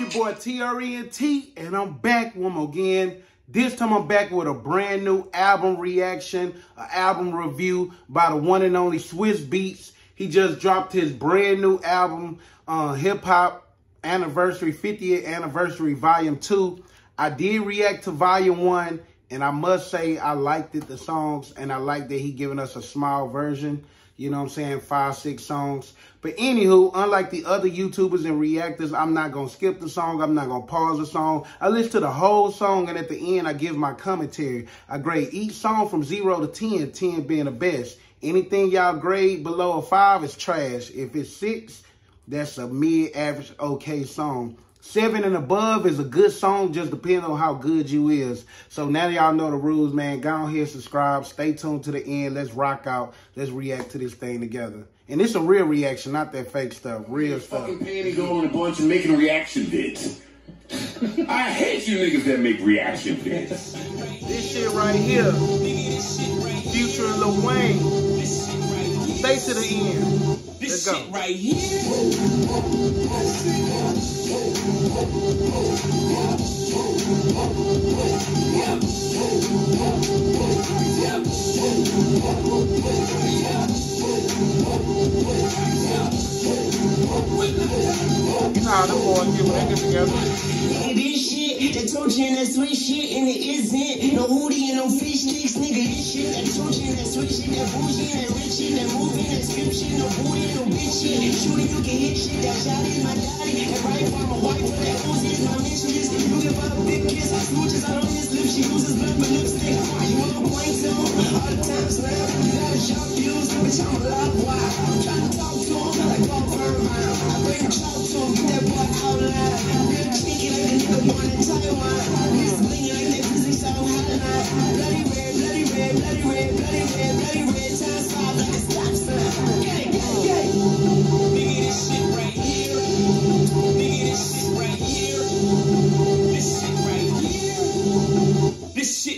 it's your boy TRENT, and I'm back one more again. This time I'm back with a brand new album reaction, an album review by the one and only Swizz Beats. He just dropped his brand new album, uh, Hip Hop Anniversary, 50th Anniversary Volume 2. I did react to Volume 1, and I must say I liked it, the songs, and I like that he giving us a small version. You know what I'm saying? Five, six songs. But anywho, unlike the other YouTubers and reactors, I'm not going to skip the song. I'm not going to pause the song. I listen to the whole song, and at the end, I give my commentary. I grade each song from 0 to 10, 10 being the best. Anything y'all grade below a 5 is trash. If it's 6, that's a mid-average okay song. Seven and above is a good song, just depending on how good you is. So now y'all know the rules, man. Go on here, subscribe, stay tuned to the end. Let's rock out. Let's react to this thing together. And it's a real reaction, not that fake stuff. Real stuff. Fucking paying and going a bunch and making reaction vids. I hate you niggas that make reaction vids. This shit right here, Future and Lil Wayne. Stay to the end. Let's go. How them boys get when they get together. This shit, that torture that sweet shit, and it isn't. No hoodie and no fish sticks, nigga, this shit, that torture that sweet shit, that bullshit, that rich shit, that movie, script shit, no booty, no bitch shit. Shooting, you can hit shit, that shot is my daddy. And right from my wife, that Uzi is my mistress. You give her a big kiss, smooches out on his lips, she uses blood for lipstick. You want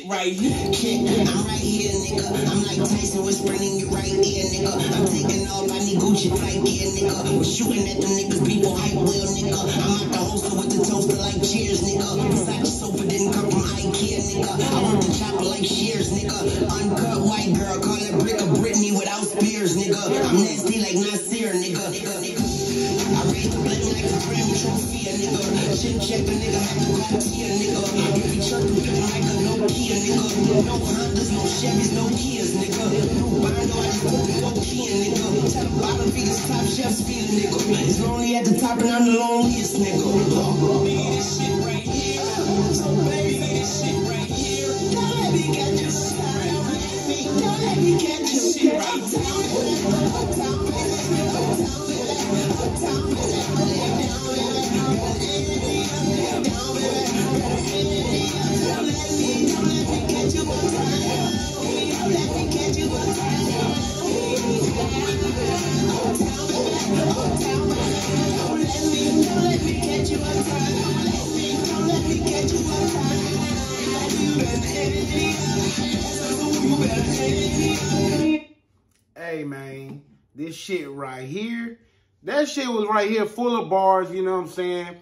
right here. I'm right here, nigga. I'm like Tyson whispering in your right ear, nigga. I'm taking off, I need Gucci flight gear, nigga. We're shooting at them niggas, people hype well, nigga. I'm out the holster with the toaster like cheers, nigga. Versace sofa didn't come from Ikea, nigga. I want the chopper like shears, nigga. Uncut nasty like Nasir, nigga. I raise the blade like a Grammy trophy, nigga. Shit check the nigga, have to go ya, nigga. You be chirping, flipping like a Nokia, nigga. No Hondas, no Chevys, no Kias, nigga. No Bondo, I the low nigga. Tell the bottom feeders, top chefs feeding, nigga. It's lonely at the top and I'm the loneliest, nigga. Nigga, this shit right Hey, man, this shit right here, that shit was right here full of bars, you know what I'm saying?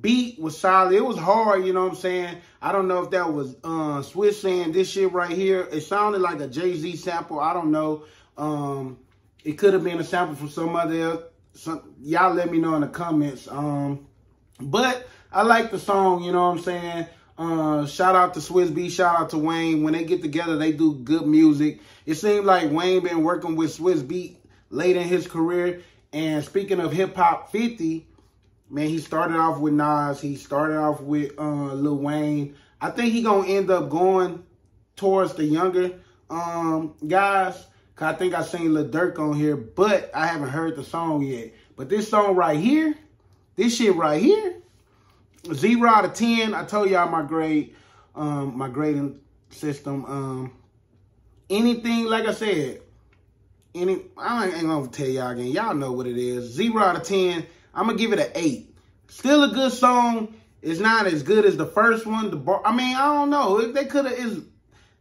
Beat was solid. It was hard, you know what I'm saying? I don't know if that was uh, Swizz saying this shit right here. It sounded like a Jay-Z sample. I don't know. Um, it could have been a sample from some other some y'all let me know in the comments. Um, but I like the song, you know what I'm saying? Uh, shout out to Swizz Beatz, shout out to Wayne. When they get together, they do good music. It seemed like Wayne been working with Swizz Beatz late in his career. And speaking of Hip Hop 50, man, he started off with Nas. He started off with uh, Lil Wayne. I think he gonna end up going towards the younger um, guys. Cause I think I seen Lil Durk on here, but I haven't heard the song yet. But this song right here, this shit right here, zero out of ten. I told y'all my grade, um, my grading system. Um, anything like I said, any I ain't gonna tell y'all again. Y'all know what it is. Zero out of ten. I'm gonna give it an eight. Still a good song. It's not as good as the first one. The bar, I mean, I don't know. They could have, is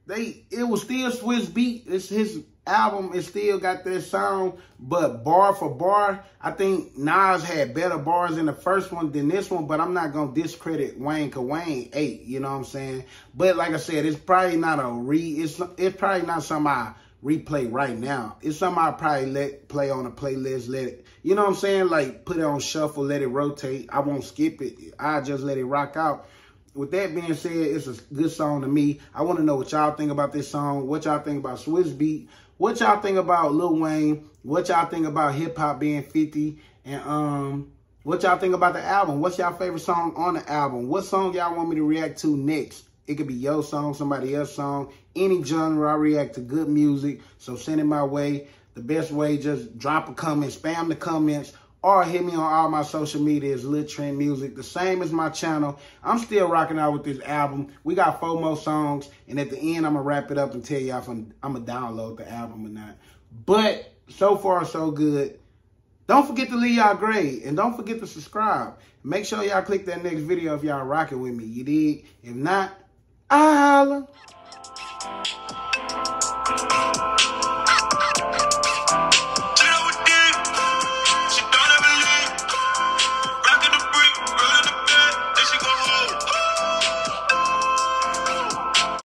they? It was still Swizz Beat. It's his album, it still got that sound, but bar for bar, I think Nas had better bars in the first one than this one, but I'm not to discredit Wayne, because Wayne ate, you know what I'm saying? But like I said, it's probably not a re, it's, it's probably not something I replay right now. It's something I probably let play on a playlist, let it, you know what I'm saying? Like put it on shuffle, let it rotate. I won't skip it. I just let it rock out. With that being said, it's a good song to me. I want to know what y'all think about this song. What y'all think about Swizz Beat, What y'all think about Lil Wayne. What y'all think about hip hop being 50. And um, what y'all think about the album. What's y'all favorite song on the album? What song y'all want me to react to next? It could be your song, somebody else's song, any genre. I react to good music. So send it my way. The best way, just drop a comment, spam the comments, or hit me on all my social medias, Lil Trent Music, the same as my channel. I'm still rocking out with this album. We got four more songs, and at the end, I'm going to wrap it up and tell y'all if I'm, I'm going to download the album or not. But so far, so good. Don't forget to leave y'all grade, and don't forget to subscribe. Make sure y'all click that next video if y'all rocking with me, you dig? If not, I holla.